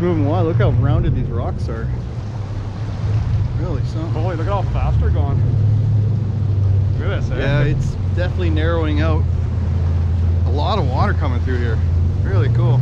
moving wide. Look how rounded these rocks are. Really something. Oh, Holy, look at how fast they're going. Look at this, eh? Yeah, it's definitely narrowing out. A lot of water coming through here. Really cool.